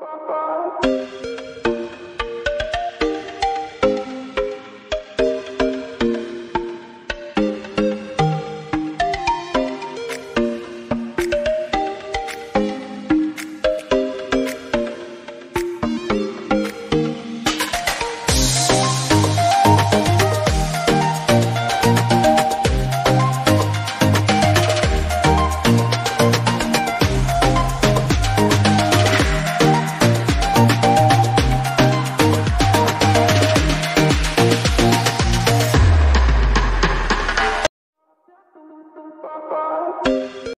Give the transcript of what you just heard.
Bye-bye.